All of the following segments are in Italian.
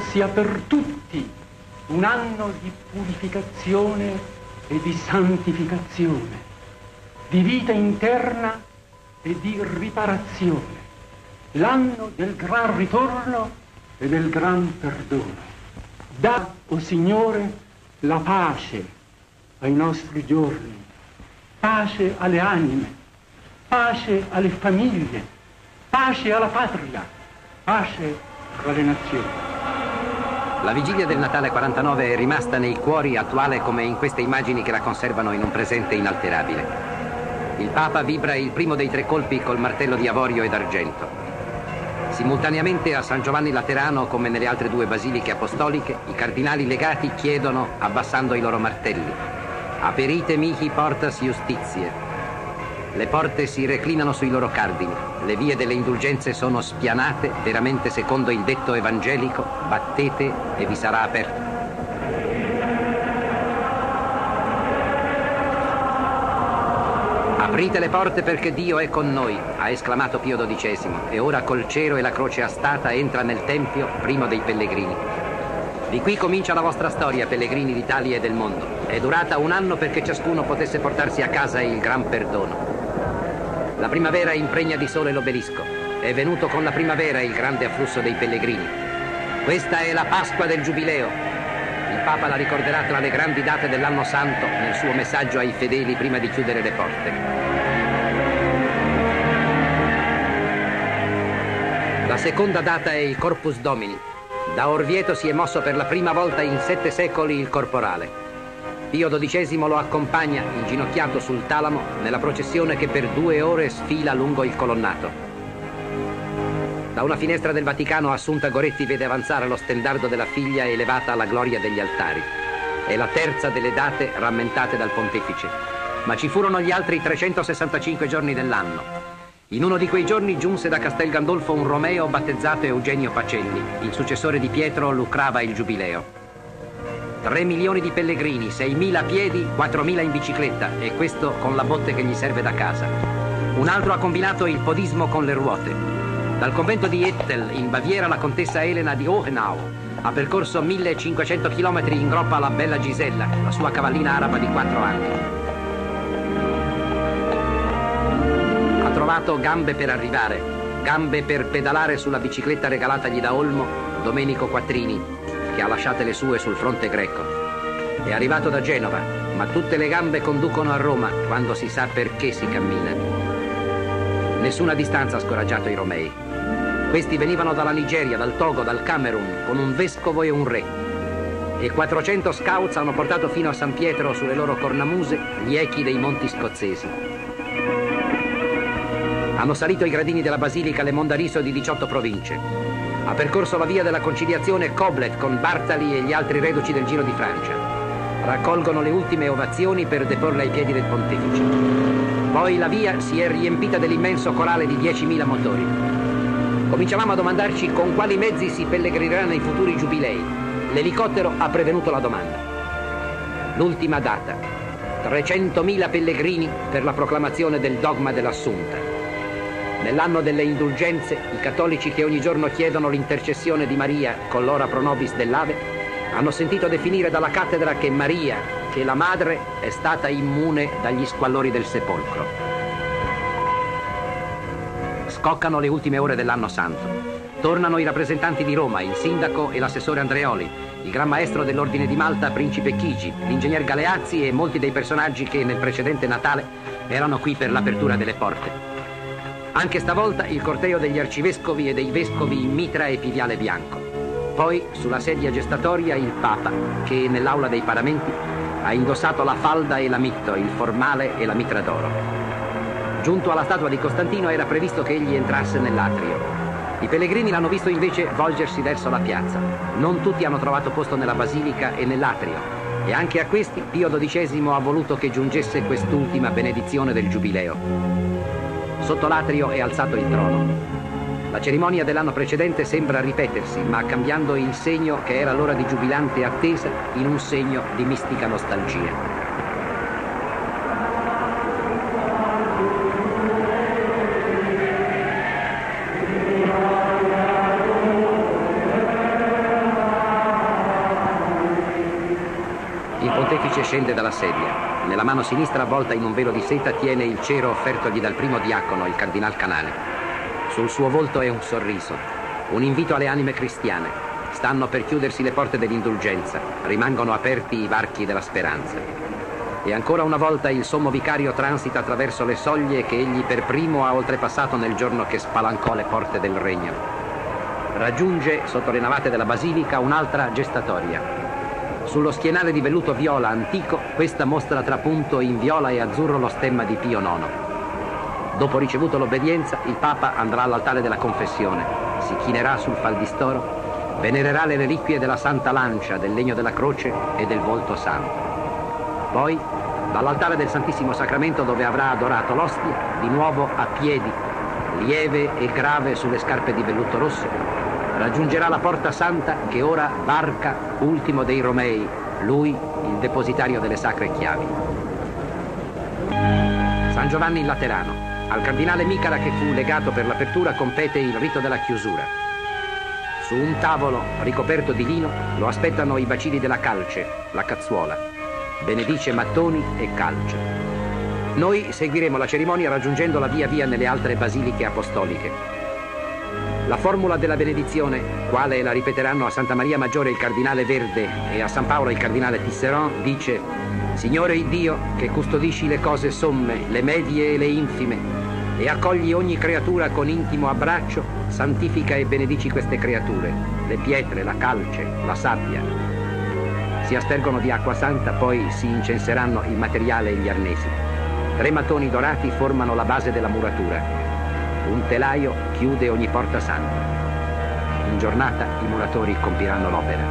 sia per tutti un anno di purificazione e di santificazione, di vita interna e di riparazione, l'anno del gran ritorno e del gran perdono. Da, o oh Signore, la pace ai nostri giorni, pace alle anime, pace alle famiglie, pace alla patria, pace tra le nazioni. La vigilia del Natale 49 è rimasta nei cuori attuale come in queste immagini che la conservano in un presente inalterabile. Il Papa vibra il primo dei tre colpi col martello di avorio ed argento. Simultaneamente a San Giovanni Laterano, come nelle altre due basiliche apostoliche, i cardinali legati chiedono, abbassando i loro martelli, Aperite mihi portas justizie, le porte si reclinano sui loro cardini, le vie delle indulgenze sono spianate, veramente secondo il detto evangelico, battete e vi sarà aperto. Aprite le porte perché Dio è con noi, ha esclamato Pio XII, e ora col cielo e la croce astata entra nel Tempio primo dei pellegrini. Di qui comincia la vostra storia, pellegrini d'Italia e del mondo. È durata un anno perché ciascuno potesse portarsi a casa il gran perdono. La primavera impregna di sole l'obelisco. È venuto con la primavera il grande afflusso dei pellegrini. Questa è la Pasqua del Giubileo. Il Papa la ricorderà tra le grandi date dell'anno santo nel suo messaggio ai fedeli prima di chiudere le porte. La seconda data è il Corpus Domini. Da Orvieto si è mosso per la prima volta in sette secoli il corporale. Pio XII lo accompagna, inginocchiato sul talamo, nella processione che per due ore sfila lungo il colonnato. Da una finestra del Vaticano Assunta Goretti vede avanzare lo stendardo della figlia elevata alla gloria degli altari. È la terza delle date rammentate dal pontefice. Ma ci furono gli altri 365 giorni dell'anno. In uno di quei giorni giunse da Castel Gandolfo un Romeo battezzato Eugenio Pacelli. Il successore di Pietro lucrava il giubileo. 3 milioni di pellegrini, 6.000 a piedi, 4.000 in bicicletta e questo con la botte che gli serve da casa. Un altro ha combinato il podismo con le ruote. Dal convento di Ettel in Baviera la contessa Elena di Hohenau ha percorso 1500 km in groppa alla bella Gisella, la sua cavallina araba di 4 anni. Ha trovato gambe per arrivare, gambe per pedalare sulla bicicletta regalatagli da Olmo Domenico Quattrini, che ha lasciate le sue sul fronte greco. È arrivato da Genova, ma tutte le gambe conducono a Roma quando si sa perché si cammina. Nessuna distanza ha scoraggiato i Romei. Questi venivano dalla Nigeria, dal Togo, dal Camerun, con un vescovo e un re. E 400 scouts hanno portato fino a San Pietro sulle loro cornamuse gli echi dei monti scozzesi. Hanno salito i gradini della basilica le Mondariso di 18 province. Ha percorso la via della conciliazione Coblet con Bartali e gli altri reduci del Giro di Francia. Raccolgono le ultime ovazioni per deporle ai piedi del pontefice. Poi la via si è riempita dell'immenso corale di 10.000 motori. Cominciavamo a domandarci con quali mezzi si pellegrinerà nei futuri giubilei. L'elicottero ha prevenuto la domanda. L'ultima data. 300.000 pellegrini per la proclamazione del dogma dell'Assunta. Nell'anno delle indulgenze, i cattolici che ogni giorno chiedono l'intercessione di Maria con l'ora pro nobis dell'Ave hanno sentito definire dalla cattedra che Maria, che la madre, è stata immune dagli squallori del sepolcro. Scoccano le ultime ore dell'anno santo. Tornano i rappresentanti di Roma, il sindaco e l'assessore Andreoli, il gran maestro dell'Ordine di Malta, Principe Chigi, l'ingegner Galeazzi e molti dei personaggi che nel precedente Natale erano qui per l'apertura delle porte. Anche stavolta il corteo degli arcivescovi e dei vescovi in mitra e piviale bianco. Poi sulla sedia gestatoria il Papa, che nell'aula dei paramenti ha indossato la falda e la mitto, il formale e la mitra d'oro. Giunto alla statua di Costantino era previsto che egli entrasse nell'atrio. I pellegrini l'hanno visto invece volgersi verso la piazza. Non tutti hanno trovato posto nella basilica e nell'atrio. E anche a questi Pio XII ha voluto che giungesse quest'ultima benedizione del Giubileo. Sotto l'atrio è alzato il trono. La cerimonia dell'anno precedente sembra ripetersi, ma cambiando il segno che era l'ora di giubilante attesa in un segno di mistica nostalgia. Pontefice scende dalla sedia. Nella mano sinistra, avvolta in un velo di seta, tiene il cero offertogli dal primo diacono, il cardinal Canale. Sul suo volto è un sorriso, un invito alle anime cristiane. Stanno per chiudersi le porte dell'indulgenza, rimangono aperti i varchi della speranza. E ancora una volta il sommo vicario transita attraverso le soglie che egli per primo ha oltrepassato nel giorno che spalancò le porte del regno. Raggiunge, sotto le navate della basilica, un'altra gestatoria, sullo schienale di velluto viola antico, questa mostra trapunto in viola e azzurro lo stemma di Pio IX. Dopo ricevuto l'obbedienza, il Papa andrà all'altare della confessione, si chinerà sul faldistoro, venererà le reliquie della Santa Lancia, del legno della croce e del volto santo. Poi, dall'altare del Santissimo Sacramento dove avrà adorato l'ostia, di nuovo a piedi, lieve e grave sulle scarpe di velluto rosso, raggiungerà la porta santa che ora barca ultimo dei Romei, lui il depositario delle sacre chiavi. San Giovanni in Laterano. Al cardinale Micara che fu legato per l'apertura compete il rito della chiusura. Su un tavolo ricoperto di lino lo aspettano i bacini della calce, la cazzuola. Benedice mattoni e calce. Noi seguiremo la cerimonia raggiungendola via via nelle altre basiliche apostoliche. La formula della benedizione, quale la ripeteranno a Santa Maria Maggiore il cardinale Verde e a San Paolo il cardinale Tisserand, dice Signore Dio che custodisci le cose somme, le medie e le infime e accogli ogni creatura con intimo abbraccio, santifica e benedici queste creature, le pietre, la calce, la sabbia. Si aspergono di acqua santa, poi si incenseranno il materiale e gli arnesi. Tre mattoni dorati formano la base della muratura. Un telaio chiude ogni porta santa. In giornata i muratori compiranno l'opera.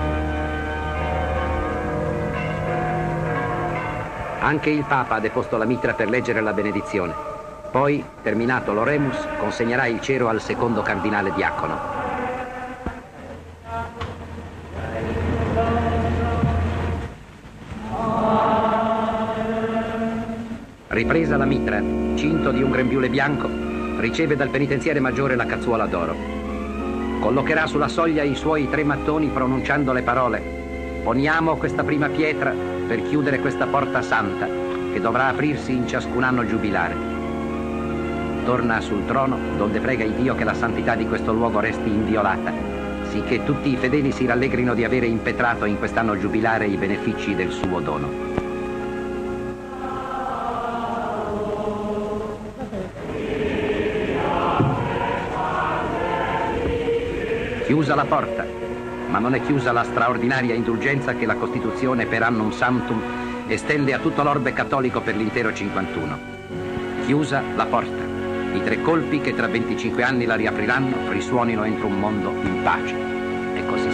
Anche il Papa ha deposto la mitra per leggere la benedizione. Poi, terminato l'oremus, consegnerà il cero al secondo cardinale diacono. Ripresa la mitra, cinto di un grembiule bianco, riceve dal penitenziere maggiore la cazzuola d'oro. Collocherà sulla soglia i suoi tre mattoni pronunciando le parole Poniamo questa prima pietra per chiudere questa porta santa che dovrà aprirsi in ciascun anno giubilare. Torna sul trono donde prega il Dio che la santità di questo luogo resti inviolata, sicché tutti i fedeli si rallegrino di avere impetrato in quest'anno giubilare i benefici del suo dono. Chiusa la porta, ma non è chiusa la straordinaria indulgenza che la Costituzione per annum santum estende a tutto l'orbe cattolico per l'intero 51. Chiusa la porta. I tre colpi che tra 25 anni la riapriranno risuonino entro un mondo in pace. E così